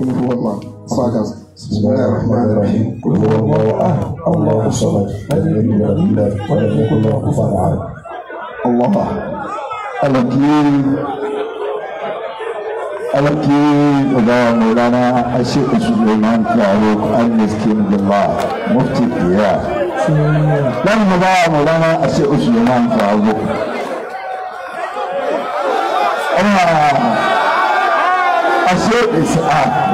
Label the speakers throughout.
Speaker 1: قل هو الله صادق بسم الله الرحمن الرحيم قل هو الله احد الله الصمد لم يلد ولم يولد ولم يكن له كفوا احد الله الوكيل الوكيل ولا مولانا الشيخ سليمان فاروق المسكين بالله مفتي اياه لما ضاع مولانا الشيخ سليمان فاروق
Speaker 2: الله الشيخ اسعاد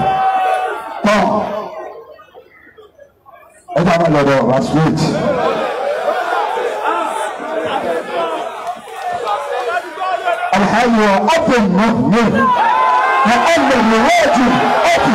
Speaker 2: ẹ jẹ́ àwọn lọ́dọ̀ verse eight. الحي وأطل مؤمن وأن الواجب أطل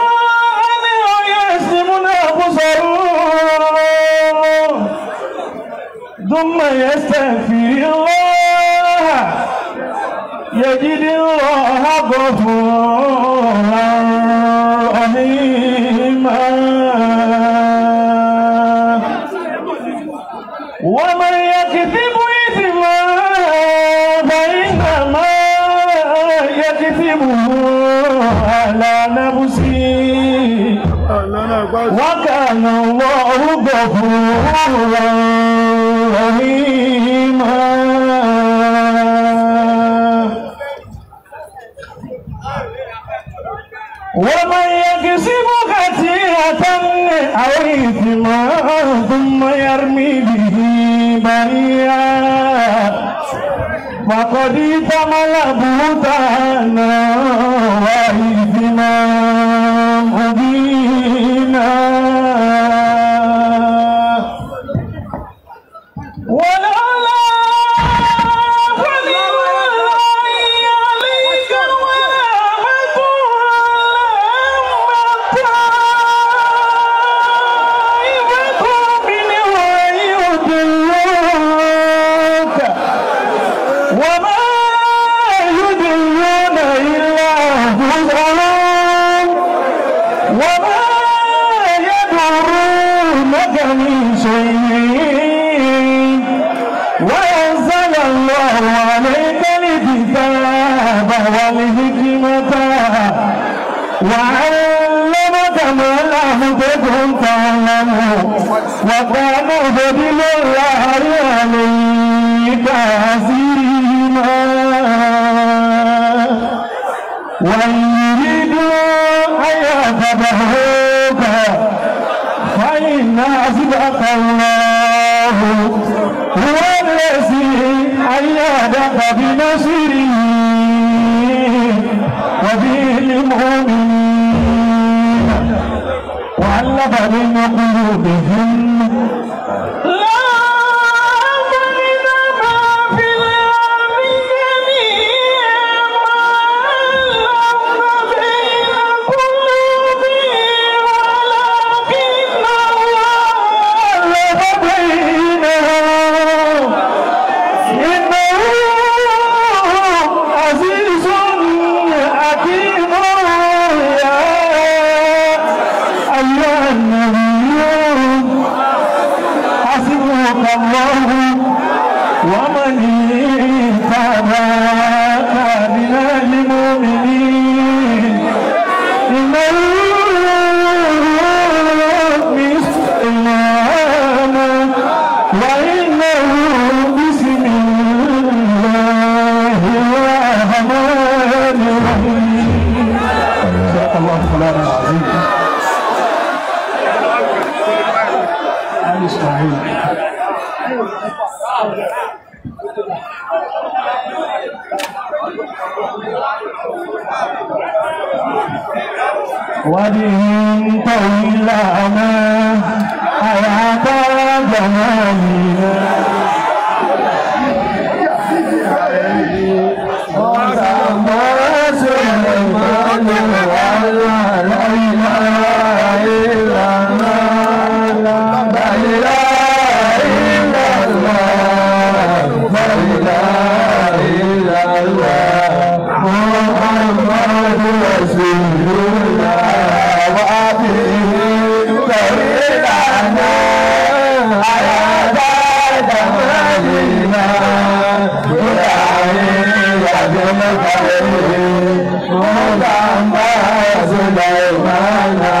Speaker 2: ثم يستغفر الله يجد الله غفورا رحيما ومن يكذب إثما فإنما يكذبه على نفسه وكان الله غفورا ومن يكسب خطيئة أو إثما ثم يرمي به بريا فقد احتمل بهتانا الكتاب والحكمة وعلمك ما لم تكن تعلم وكان فضل الله عليك عظيما وإن يريدوا أن يتبعوك فإن حسبك الله هو الذي أيدك بنصره وبه للمؤمنين وعلق بين قلوبهم Oh. وبهم طويلانا حياة جمالنا Sadhguru, Sadhguru, Sadhguru, Sadhguru, Sadhguru,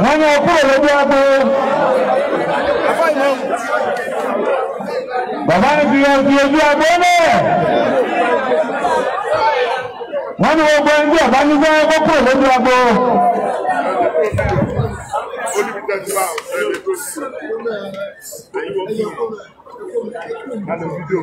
Speaker 2: wọ́n ní ọkúrò lójú agbo. bàbá mi fi fi ojú agbo náà. wọ́n ní gbogbo ẹgbẹ́ ọ̀bá ní fẹ́ kókó lójú agbo. Thank you.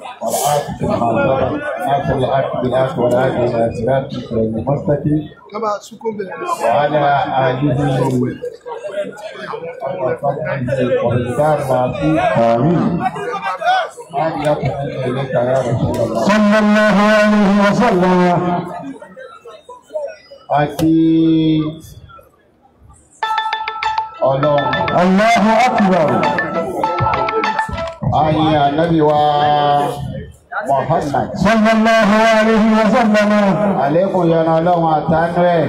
Speaker 2: والعاقبة العاقبة
Speaker 1: العاقبة العاقبة والعاقبة العاقبة المستقيم وعلى آله والإنسان معصوم آمين صلى الله عليه وسلم أكيد الله أكبر أي النبي Muhammad. Sallallahu alayhi wa sallam. Àlékún yọ̀nà ọlọ́run àtàánú ẹ̀.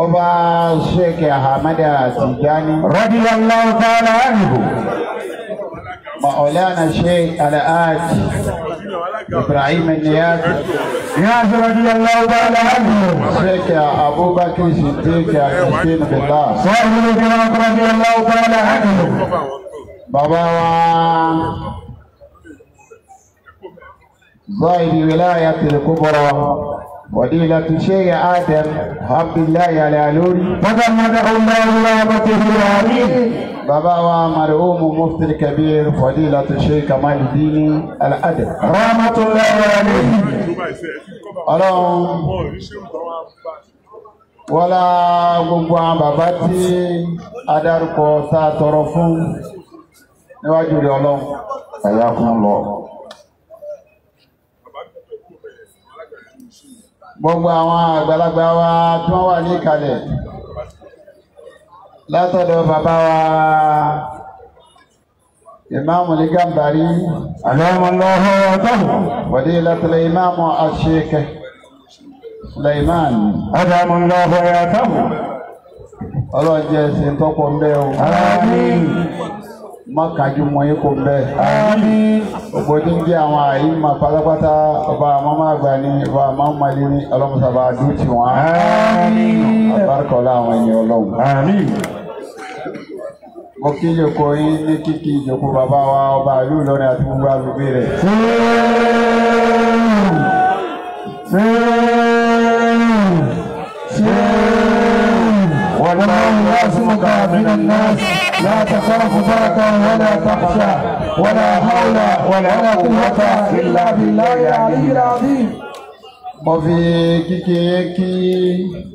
Speaker 1: Ọba Sheikh Ahmed Tijani. Radiyallahu ta'ala anhu. Maulana Sheikh Al-Haj Ibrahim Niyaz. Niyaz radiyallahu ta'ala anhu. Sheikh Abubakar Siddiq Akintin Billah. Sọ́ọ̀rọ̀ radiyallahu ta'ala anhu. Bàbá wa. صاحب ولاية الكبرى فضيلة الشيخ آدم عبد الله العلوري وتمدح الله بنعمته العليم بابا ومرحوم مفتي الكبير فضيلة الشيخ كمال الدين الأدب رحمة الله عليه
Speaker 2: ọlọ́run
Speaker 1: wọ́lá gbogbo àwọn bàbá tí a dárúkọ tá a tọrọ fún níwájú rẹ̀ ọlọ́run gbogbo àwọn àgbàlagbà wa tí wọ́n wà ní ìkàlẹ̀ bàbá wa ìmáàmù ní gàmbàrí alẹ́mọ̀lọ́wọ́ ọ̀dọ́ wọ̀dí látọ̀lẹ̀ ìmáàmù àṣekẹ̀ Suleiman alẹ́mọ̀lọ́wọ́ ọ̀dọ́ ń o. mọ́kànjú mọ́yé kò bẹ́ẹ̀. àmín. ògbójú ń jẹ́ àwọn àyè mà pátápátá ọba àmọ́mọ́ àgbà ni ọba àmọ́mọ́ ilé ni ọlọ́mọsàbà dùn tì wọ́n. àmín. àbárikọ̀lá àwọn ènìyàn ọlọ́run. àmín. mo kí ìjòkó yín ní kíkí ìjòkó bàbá wa ọba àlú àti gbogbo àgbègbè rẹ̀. ولا قوة إلا بالله العلي العظيم mo fi kíkẹ́ kí